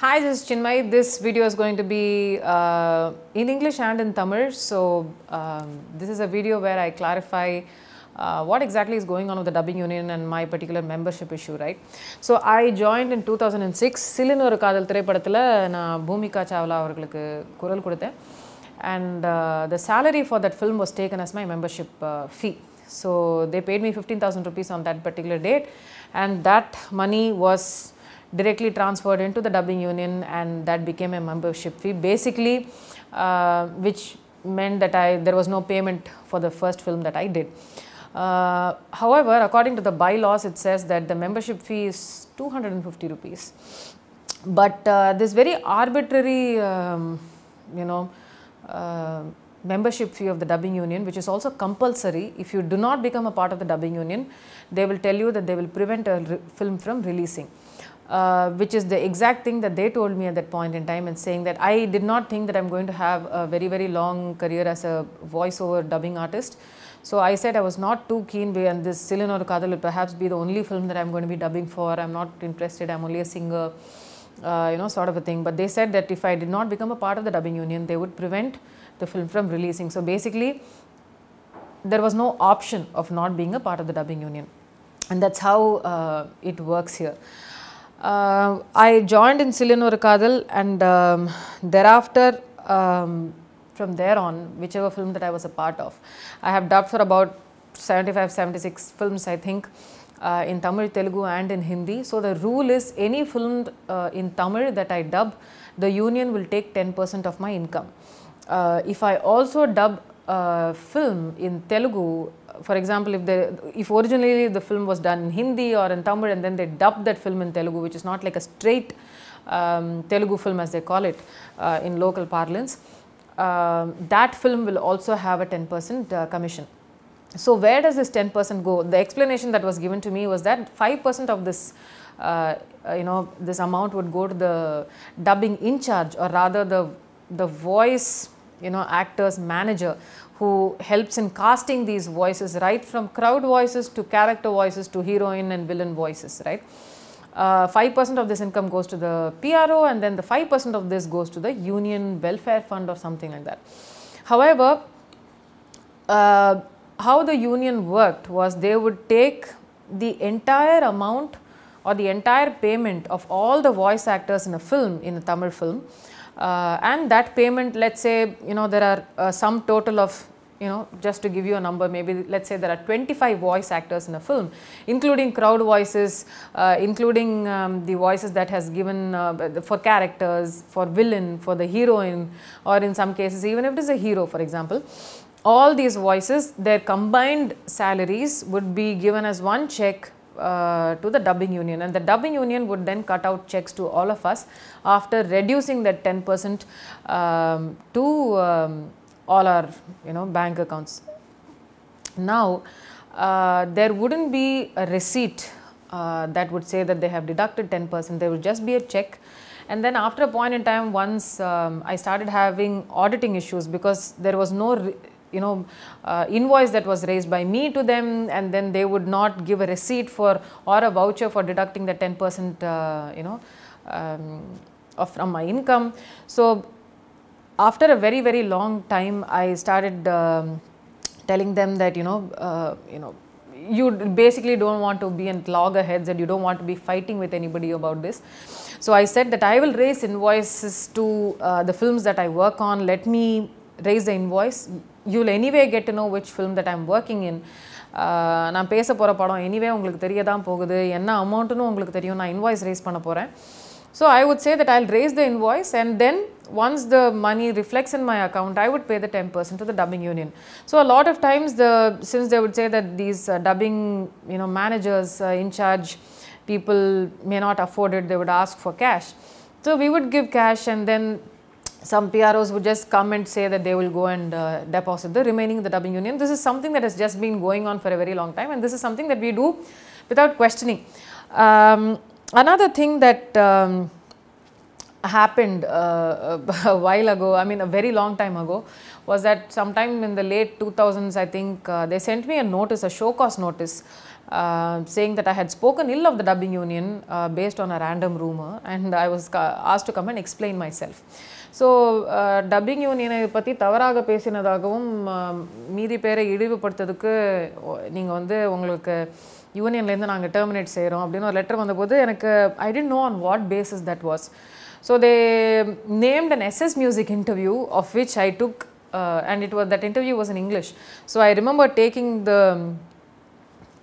Hi, this is Chinmay. This video is going to be uh, in English and in Tamil. So, um, this is a video where I clarify uh, what exactly is going on with the dubbing union and my particular membership issue, right? So, I joined in 2006. சிலின் ஒரு காதல் திரைப்படத்தில் நான் பூமிகா சாவ்லா அவர்களுக்கு குரல் கொடுத்தேன் and uh, the salary for that film was taken as my membership uh, fee. So, they paid me 15,000 rupees on that particular date and that money was directly transferred into the dubbing union and that became a membership fee basically uh, which meant that I there was no payment for the first film that I did. Uh, however, according to the bylaws, it says that the membership fee is 250 rupees. But uh, this very arbitrary, um, you know, uh, membership fee of the dubbing union, which is also compulsory. If you do not become a part of the dubbing union, they will tell you that they will prevent a film from releasing. Uh, which is the exact thing that they told me at that point in time and saying that I did not think that I'm going to have a very very long career as a voiceover dubbing artist. So I said I was not too keen and this Sillunu Oru Kaadhal will perhaps be the only film that I'm going to be dubbing for. I'm not interested. I'm only a singer, uh, you know, sort of a thing. But they said that if I did not become a part of the dubbing union, they would prevent the film from releasing. So basically, there was no option of not being a part of the dubbing union, and that's how uh, it works here. Uh, I joined in Sillunu Oru Kaadhal, and um, thereafter, um, from there on, whichever film that I was a part of, I have dubbed for about 75 76 films, I think. Uh, in Tamil, Telugu, and in Hindi. So, the rule is any film uh, in Tamil that I dub, the union will take 10% of my income. Uh, if I also dub a film in Telugu, for example, if the if originally the film was done in Hindi or in Tamil and then they dubbed that film in Telugu, which is not like a straight um, Telugu film as they call it uh, in local parlance, um, that film will also have a 10% uh, commission. So, where does this 10% go? The explanation that was given to me was that 5% of this, uh, uh, you know, this amount would go to the dubbing in charge, or rather the the voice, you know, actors manager who helps in casting these voices, right from crowd voices to character voices to heroine and villain voices, right? Uh, 5% of this income goes to the PRO, and then the 5% of this goes to the union welfare fund or something like that. However, uh, how the union worked was they would take the entire amount or the entire payment of all the voice actors in a film, in a Tamil film, uh, and that payment, let's say, you know, there are uh, some total of you know, just to give you a number, maybe let's say there are 25 voice actors in a film, including crowd voices, uh, including um, the voices that has given uh, for characters, for villain, for the heroine, or in some cases, even if it is a hero, for example. All these voices, their combined salaries would be given as one check uh, to the dubbing union. And the dubbing union would then cut out checks to all of us after reducing that 10% um, to um, all our you know bank accounts. Now uh, there wouldn't be a receipt uh, that would say that they have deducted 10% there would just be a check. And then after a point in time once um, i started having auditing issues because there was no you know uh, invoice that was raised by me to them and then they would not give a receipt for or a voucher for deducting the 10% uh, you know um, of from my income. So after a very very long time i started um, telling them that you know uh, you know you basically don't want to be in loggerheads and you don't want to be fighting with anybody about this. So i said that i will raise invoices to uh, the films that i work on. Let me raise the invoice you will anyway get to know which film that i'm working in uh, நான் பேச போகிற படம் anyway உங்களுக்கு தெரிய தான் போகுது என்ன அமௌண்ட்டுன்னு உங்களுக்கு தெரியும் நான் இன்வாய்ஸ் ரைஸ் பண்ண போகிறேன் so I would say that I'll raise the invoice and then once the money reflects in my account, I would pay the 10% to the dubbing union. So a lot of times the since they would say that these uh, dubbing you know managers uh, in charge people may not afford it, they would ask for cash. So we would give cash and then some PROs would just come and say that they will go and uh, deposit the remaining in the dubbing union. This is something that has just been going on for a very long time and this is something that we do without questioning. Um, another thing that um, happened uh, a while ago, I mean a very long time ago, was that sometime in the late 2000s, I think uh, they sent me a notice, a show cause notice, uh, saying that I had spoken ill of the dubbing union uh, based on a random rumor, and I was asked to come and explain myself. So dubbing யூனியனை பற்றி தவறாக பேசினதாகவும் uh, மீதி பேரை இழிவுபடுத்துறதுக்கு நீங்கள் வந்து உங்களுக்கு யூனியன்லேருந்து நாங்கள் terminate செய்கிறோம் அப்படின்னு ஒரு லெட்டர் வந்தபோது எனக்கு I didn't know on what basis that was so they named an SS music interview of which I took and it was that interview was in English so I remember taking the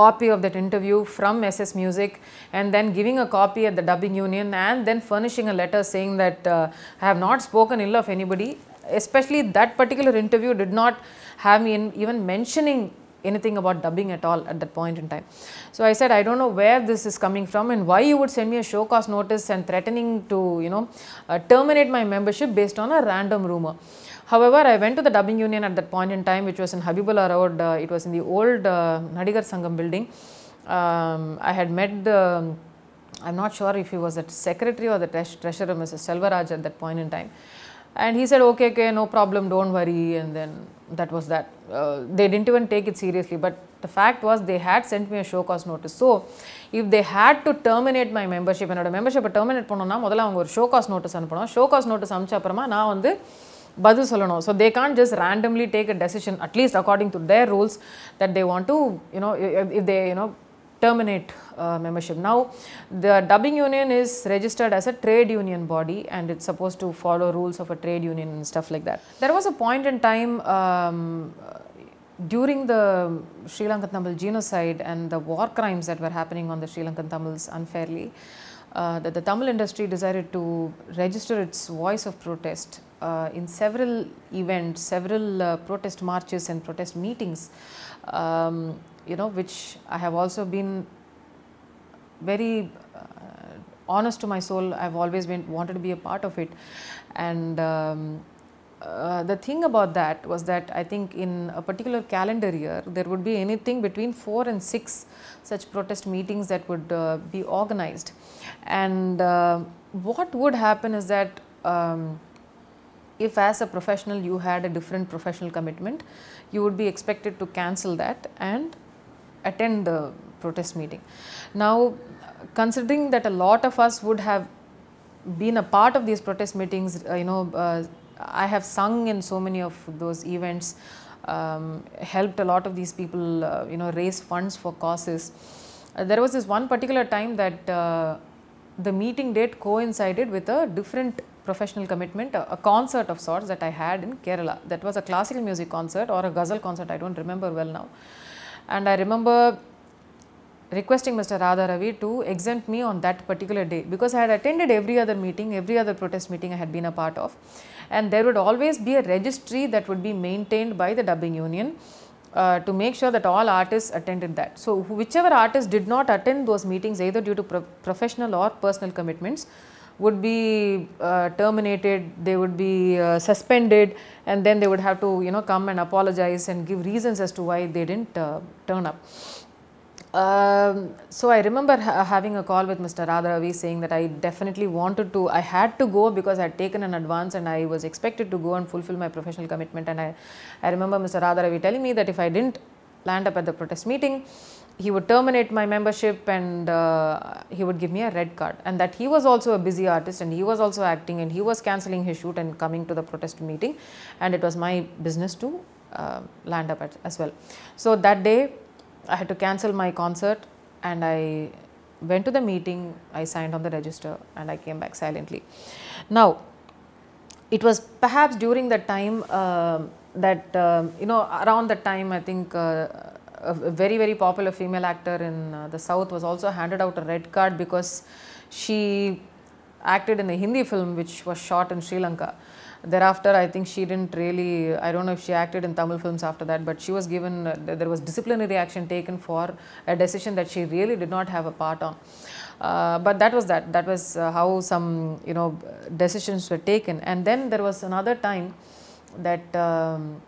copy of that interview from SS Music and then giving a copy at the dubbing union and then furnishing a letter saying that uh, I have not spoken ill of anybody. Especially that particular interview did not have me in even mentioning anything about dubbing at all at that point in time. So I said, I don't know where this is coming from and why you would send me a show cause notice and threatening to, you know, uh, terminate my membership based on a random rumor. However, I went to the dubbing union at that point in time, which was in Habibullah Road. Uh, it was in the old uh, Nadigar Sangam building. Um, I had met the, I'm not sure if he was the secretary or the treas- treasurer, Mrs. Selvaraj, at that point in time. And he said, okay, okay, no problem, don't worry. And then that was that. Uh, they didn't even take it seriously. But the fact was, they had sent me a show cause notice. So, if they had to terminate my membership, என்னோட மெம்பர்ஷிப்பை terminate பண்ணணும்னா முதல்ல அவங்க ஒரு show cause notice அனுப்பணும் show cause notice அனுப்பிச்ச அப்புறமா நான் வந்து பதில் சொல்லணும் so they can just randomly take a decision at least according to their rules that they want to you know if they you know terminate uh, membership. Now, the dubbing union is registered as a trade union body and it's supposed to follow rules of a trade union and stuff like that. There was a point in time um, during the Sri Lankan Tamil genocide and the war crimes that were happening on the Sri Lankan Tamils unfairly, uh, that the Tamil industry decided to register its voice of protest uh, in several events, several uh, protest marches and protest meetings, um, you know, which I have also been very uh, honest to my soul. I've always been wanted to be a part of it, and um, uh, the thing about that was that I think in a particular calendar year there would be anything between four and six such protest meetings that would uh, be organized, and uh, what would happen is that. Um, if as a professional you had a different professional commitment, you would be expected to cancel that and attend the protest meeting. Now, considering that a lot of us would have been a part of these protest meetings, uh, you know, uh, I have sung in so many of those events, um, helped a lot of these people, uh, you know, raise funds for causes. Uh, there was this one particular time that uh, the meeting date coincided with a different professional commitment, a, a, concert of sorts that I had in Kerala. That was a classical music concert or a ghazal concert, I don't remember well now. And I remember requesting Mr. Radha Ravi to exempt me on that particular day because I had attended every other meeting, every other protest meeting I had been a part of. And there would always be a registry that would be maintained by the dubbing union. Uh, to make sure that all artists attended that. So, whichever artist did not attend those meetings either due to pro professional or personal commitments would be uh, terminated, they would be uh, suspended and then they would have to you know come and apologize and give reasons as to why they didn't turn up. Um, so I remember ha having a call with Mr. Radha Ravi saying that I definitely wanted to, I had to go because I had taken an advance and I was expected to go and fulfill my professional commitment. And I, I remember Mr. Radha Ravi telling me that if I didn't land up at the protest meeting, he would terminate my membership and uh, he would give me a red card. And that he was also a busy artist and he was also acting and he was cancelling his shoot and coming to the protest meeting. And it was my business to uh, land up at as well. So that day, I had to cancel my concert and I went to the meeting, I signed on the register and I came back silently. Now, it was perhaps during that time uh, that, uh, you know, around that time, I think uh, a very, very popular female actor in the south was also handed out a red card because she acted in a Hindi film which was shot in Sri Lanka. Thereafter i think she didn't really i don't know if she acted in tamil films after that but she was given uh, there was disciplinary action taken for a decision that she really did not have a part on. Uh, but that was that that was uh, how some you know decisions were taken. And then there was another time that um,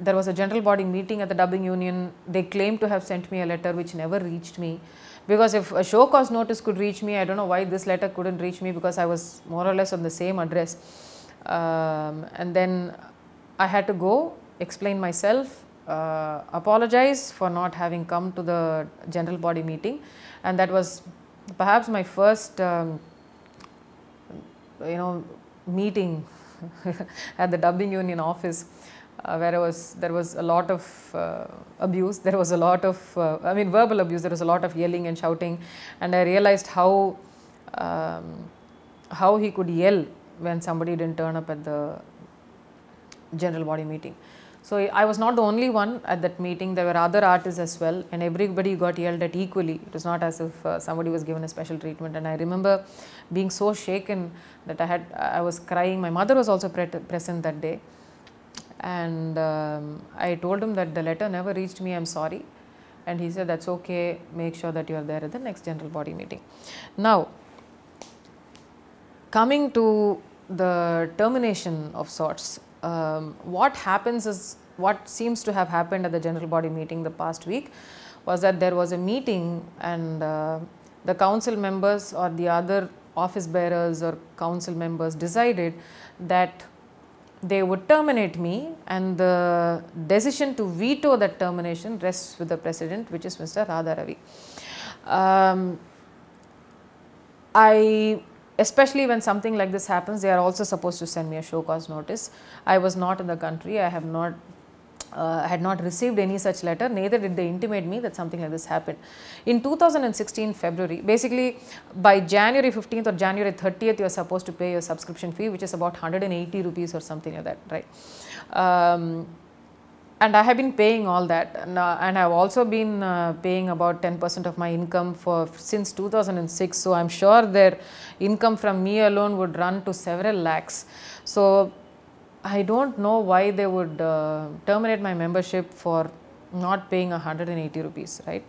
there was a general body meeting at the dubbing union. They claimed to have sent me a letter which never reached me. Because if a show cause notice could reach me i don't know why this letter couldn't reach me because i was more or less on the same address. Um, and then I had to go explain myself uh, apologize for not having come to the general body meeting, and that was perhaps my first, um, you know, meeting at the dubbing union office. Uh, where was, there was a lot of uh, abuse. There was a lot of, uh, I mean, verbal abuse. There was a lot of yelling and shouting, and I realized how um, how he could yell when somebody didn't turn up at the general body meeting. So I was not the only one at that meeting. There were other artists as well, and everybody got yelled at equally. It was not as if uh, somebody was given a special treatment. And I remember being so shaken that I had, I was crying. My mother was also pre present that day and um, I told him that the letter never reached me, I'm sorry. And he said, That's okay, make sure that you are there at the next general body meeting. Now, coming to the termination of sorts, um, what happens is what seems to have happened at the general body meeting the past week was that there was a meeting and uh, the council members or the other office bearers or council members decided that they would terminate me and the decision to veto that termination rests with the president which is Mr. Radha Ravi. Um, I especially when something like this happens they are also supposed to send me a show cause notice. I was not in the country, I have not uh, had not received any such letter, neither did they intimate me that something like this happened. In 2016 February, basically by January 15th or January 30th, you are supposed to pay your subscription fee, which is about 180 rupees or something like that, right? Um, and I have been paying all that, and, uh, and I have also been uh, paying about 10% of my income for since 2006. So I'm sure their income from me alone would run to several lakhs. So I don't know why they would uh, terminate my membership for not paying 180 rupees, right.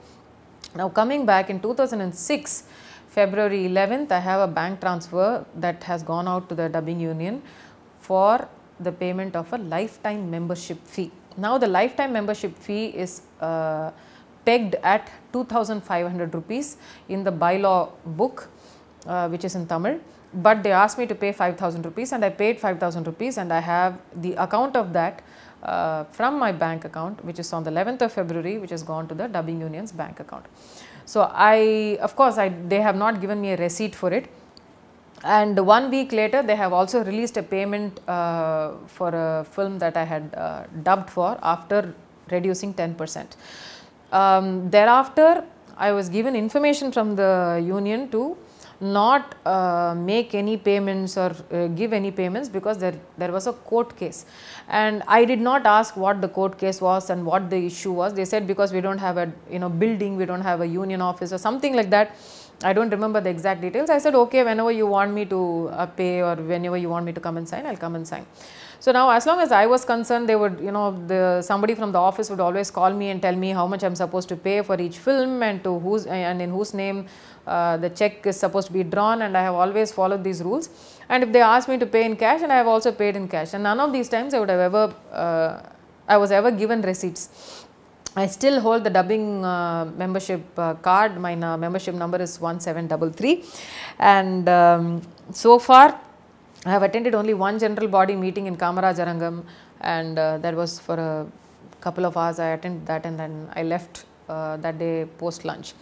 Now coming back in 2006, February 11th, I have a bank transfer that has gone out to the dubbing union for the payment of a lifetime membership fee. Now the lifetime membership fee is uh, pegged at 2500 rupees in the bylaw book uh, which is in Tamil but they asked me to pay 5000 rupees and I paid 5000 rupees and I have the account of that uh, from my bank account which is on the 11th of February which has gone to the dubbing union's bank account. So, I of course, I they have not given me a receipt for it and one week later they have also released a payment uh, for a film that I had uh, dubbed for after reducing 10 percent. Um, thereafter, I was given information from the union to not uh, make any payments or uh, give any payments because there, there was a court case. And I did not ask what the court case was and what the issue was. They said because we do not have a you know building, we do not have a union office or something like that. I do not remember the exact details. I said okay whenever you want me to uh, pay or whenever you want me to come and sign, I will come and sign. So now as long as I was concerned, they would, you know, the somebody from the office would always call me and tell me how much I'm supposed to pay for each film and to whose and in whose name uh, the check is supposed to be drawn and I have always followed these rules. And if they asked me to pay in cash and I have also paid in cash and none of these times I would have ever, uh, I was ever given receipts. I still hold the dubbing uh, membership uh, card. My uh, membership number is 1733 and um, so far I have attended only one general body meeting in Kamarajar Arangam and uh, that was for a couple of hours I attended that and then I left uh, that day post lunch.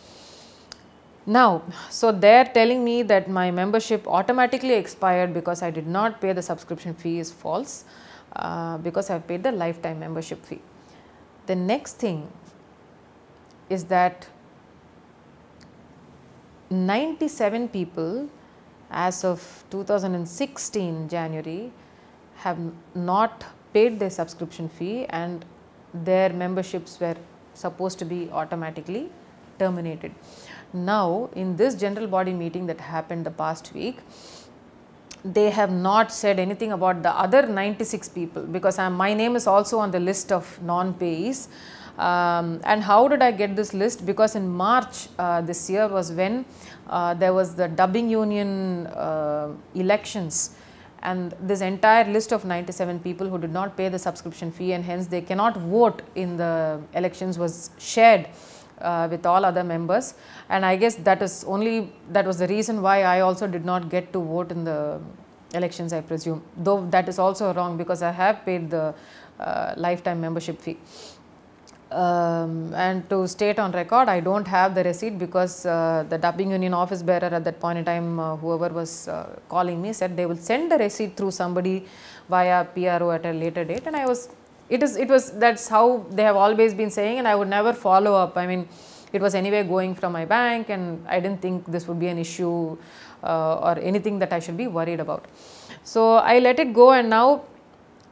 Now, so they are telling me that my membership automatically expired because I did not pay the subscription fee is false uh, because I have paid the lifetime membership fee. The next thing is that 97 people as of 2016 January have not paid their subscription fee and their memberships were supposed to be automatically terminated. Now, in this general body meeting that happened the past week, they have not said anything about the other 96 people because I, my name is also on the list of non-payees. Um, and how did I get this list? Because in March uh, this year was when uh, there was the dubbing union uh, elections and this entire list of 97 people who did not pay the subscription fee and hence they cannot vote in the elections was shared uh, with all other members and I guess that is only that was the reason why I also did not get to vote in the elections I presume though that is also wrong because I have paid the uh, lifetime membership fee. Um, and to state on record, I don't have the receipt because uh, the dubbing union office bearer at that point in time, uh, whoever was uh, calling me, said they will send the receipt through somebody via PRO at a later date. And I was, it is, it was, that's how they have always been saying, and I would never follow up. I mean, it was anyway going from my bank, and I didn't think this would be an issue uh, or anything that I should be worried about. So I let it go, and now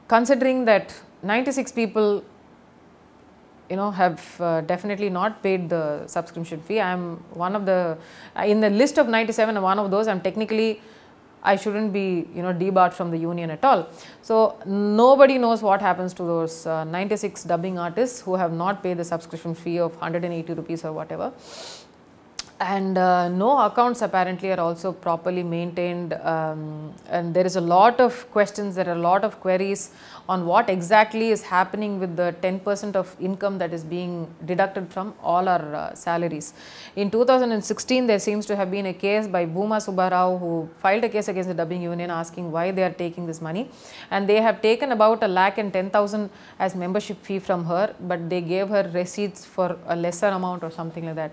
considering that 96 people you know have uh, definitely not paid the subscription fee. I am one of the in the list of 97 one of those. I'm technically i shouldn't be you know debarred from the union at all. So nobody knows what happens to those uh, 96 dubbing artists who have not paid the subscription fee of 180 rupees or whatever and uh, no accounts apparently are also properly maintained um, and there is a lot of questions there are a lot of queries on what exactly is happening with the 10% of income that is being deducted from all our uh, salaries. In 2016 there seems to have been a case by Bhuma Subbarao who filed a case against the dubbing union asking why they are taking this money and they have taken about a lakh and 10,000 as membership fee from her but they gave her receipts for a lesser amount or something like that.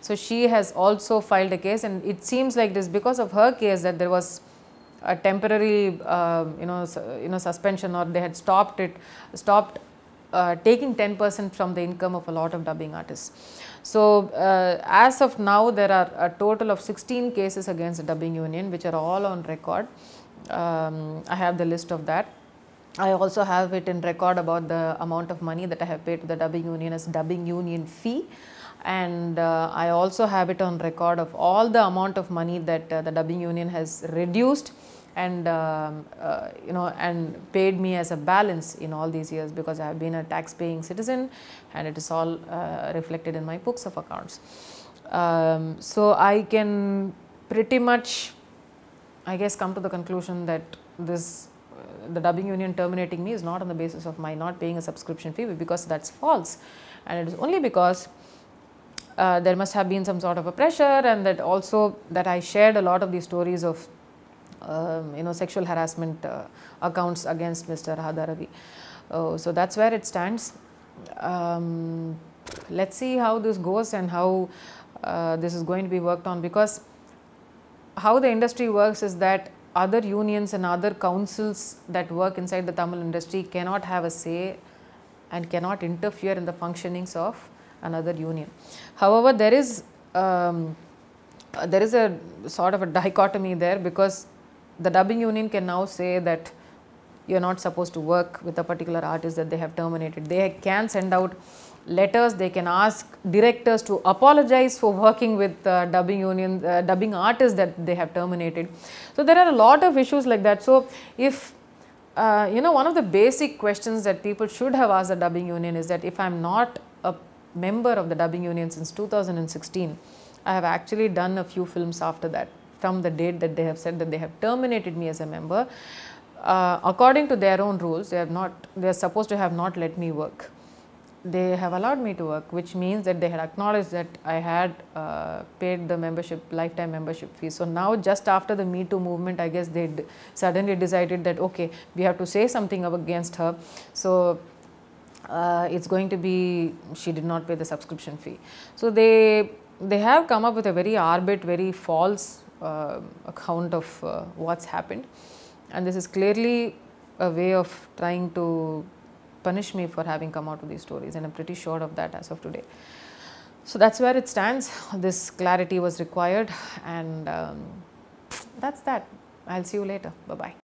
So she has also filed a case and it seems like it is because of her case that there was a temporary uh, you know you know suspension or they had stopped it stopped uh, taking 10% from the income of a lot of dubbing artists. So, uh, as of now there are a total of 16 cases against the dubbing union which are all on record. Um, I have the list of that. I also have it in record about the amount of money that I have paid to the dubbing union as dubbing union fee and uh, I also have it on record of all the amount of money that uh, the dubbing union has reduced and um, uh, you know and paid me as a balance in all these years because I have been a tax paying citizen and it is all uh, reflected in my books of accounts. Um, so I can pretty much I guess come to the conclusion that this uh, the dubbing union terminating me is not on the basis of my not paying a subscription fee because that's false and it is only because uh, there must have been some sort of a pressure and that also that I shared a lot of these stories of um, you know sexual harassment uh, accounts against Mr. Radha Ravi. Uh, so that's where it stands. Um, let's see how this goes and how uh, this is going to be worked on because how the industry works is that other unions and other councils that work inside the Tamil industry cannot have a say and cannot interfere in the functionings of another union. However, there is um, there is a sort of a dichotomy there because the dubbing union can now say that you are not supposed to work with a particular artist that they have terminated. They can send out letters, they can ask directors to apologize for working with uh, dubbing union, uh, dubbing artists that they have terminated. So, there are a lot of issues like that. So, if uh, you know one of the basic questions that people should have asked the dubbing union is that if I am not a member of the dubbing union since 2016. I have actually done a few films after that from the date that they have said that they have terminated me as a member. Uh, according to their own rules, they have not, they are supposed to have not let me work. They have allowed me to work, which means that they had acknowledged that I had uh, paid the membership, lifetime membership fee. So now, just after the Me Too movement, I guess they suddenly decided that okay, we have to say something against her. So uh, it's going to be she did not pay the subscription fee. So they they have come up with a very arbit, very false uh, account of uh, what's happened, and this is clearly a way of trying to punish me for having come out with these stories, and I'm pretty sure of that as of today. So that's where it stands. This clarity was required, and um, that's that. I'll see you later. Bye bye.